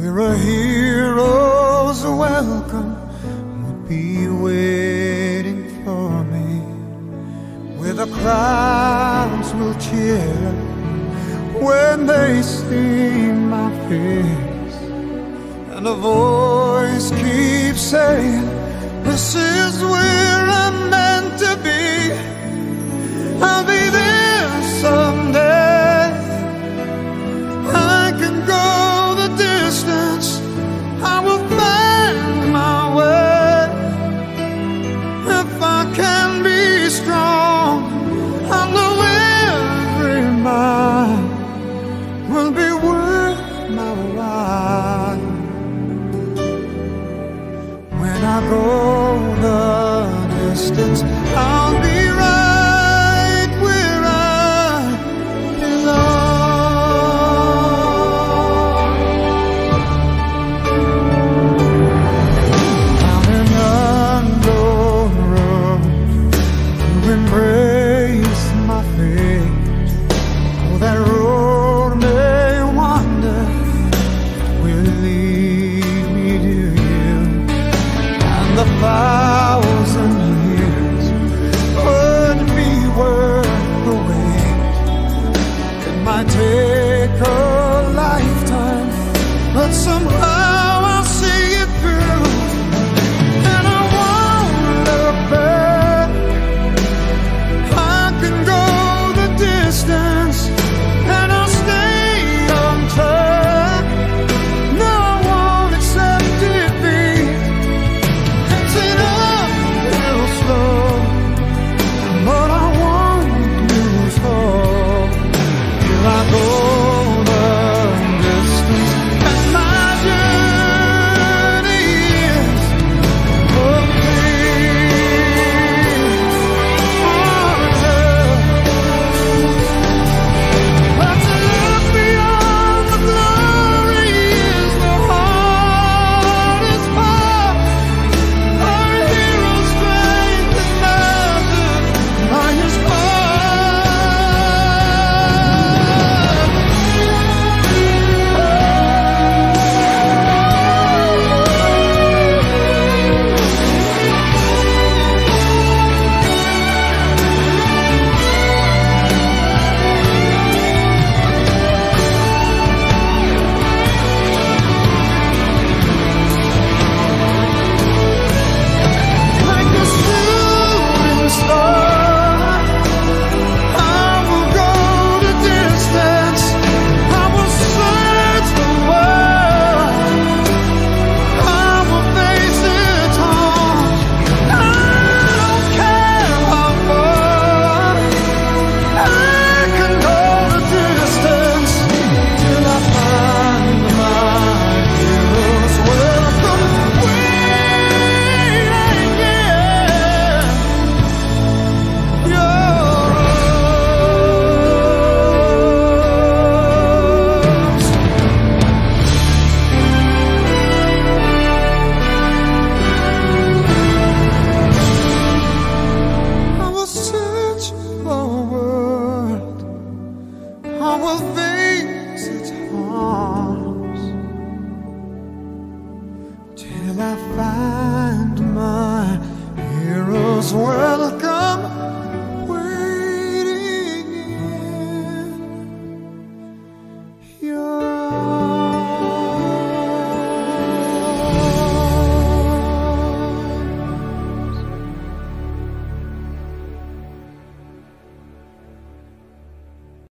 where a hero's welcome would be waiting for me, where the crowds will cheer when they see my face, and a voice keeps saying, This is where. My. When I go the distance, might take a lifetime, but somehow. I find